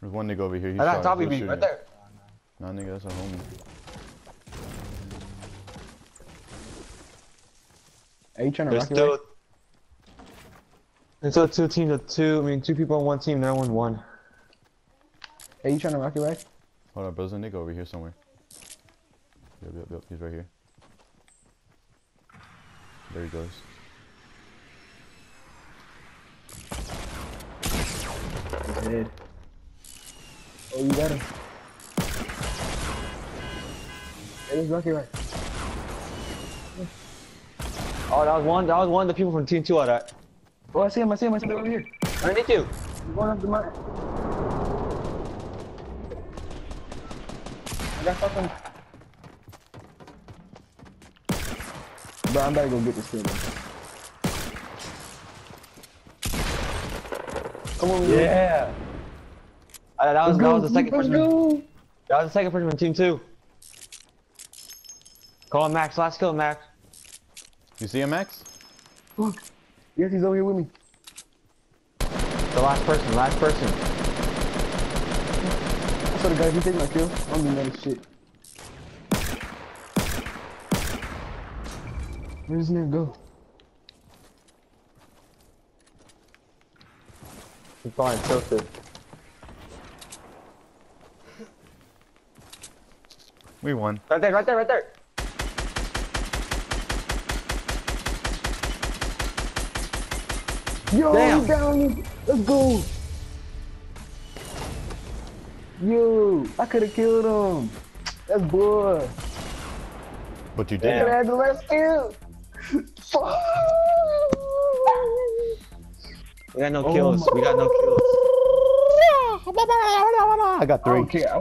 There's one nigga over here. He's I got shot- top of me, right there. Nah, nigga, that's a homie. Are you trying to There's rock it still. right? There's still two teams of two. I mean, two people on one team. No one one. Are you trying to rock it right? Hold on, bro. There's a nigga over here somewhere. Yep, yep, yep. He's right here. There he goes. Dead. Oh, you got him. Hey, let's right. Oh, that was one. That was one of the people from team two. All that. Oh, I see him. I see him. I see him over here. Underneath you. He's going up the mountain. I got something. Bro, I'm about to go get this kid. man. Come on, man. Yeah. Uh, that was Let's that was the second person. go. That was the second person from team two. Call him Max. Last kill, Max. You see him, Max? Fuck. Yes, he's over here with me. The last person. Last person. I saw the guy. He take my kill. I'm doing that shit. Where does this nigga go? He's fine. Tilted. We won. Right there. Right there. Right there. Yo, Damn. down. Let's go. Yo, I could have killed him. That's boy. But you I did. Damn. had the last kill. Fuck. We got no Oh kills. my- We got no kills. I got three. don't care. I